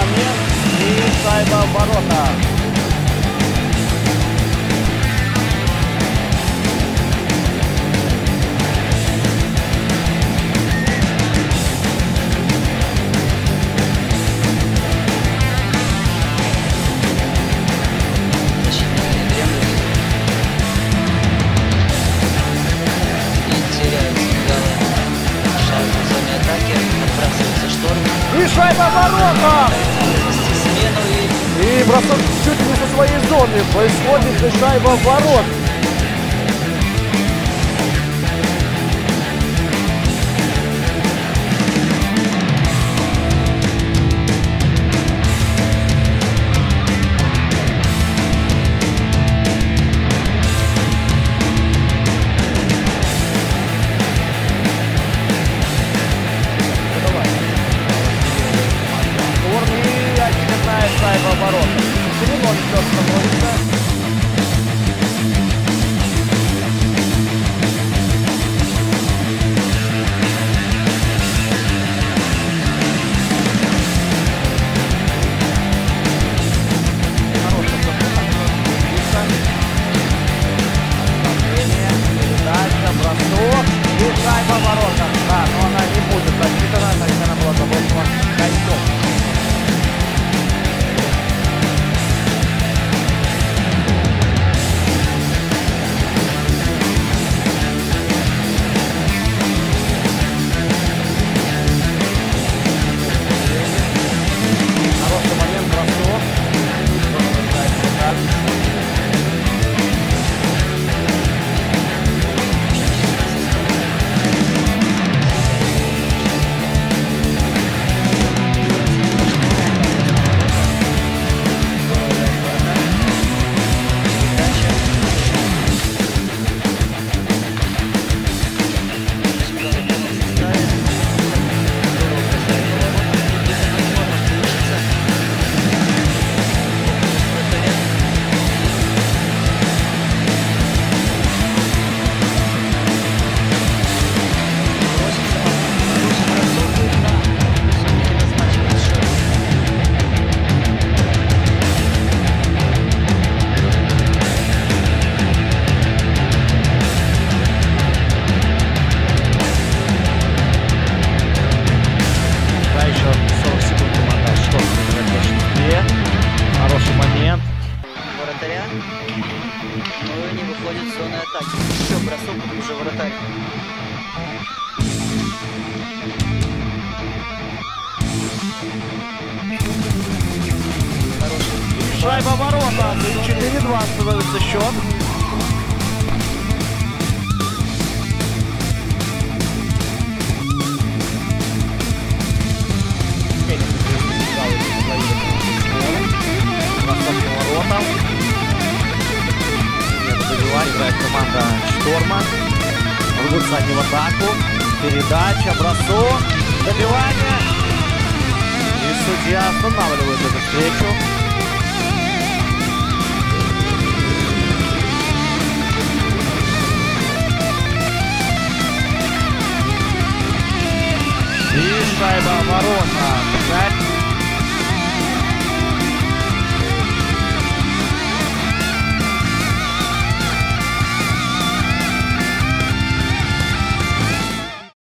ворота. Дремлют. И. Шайба в. И шайба ворота! Бросок чуть не со своей зоны. Происходит шайба в ворот. Уже вратарь. Шайба ворота. 4-2 становится счет. Воротам. Нет, играет команда Шторма. Рвутся они в атаку. Передача, бросок, добивание. И судья останавливает эту встречу. И шайба ворота.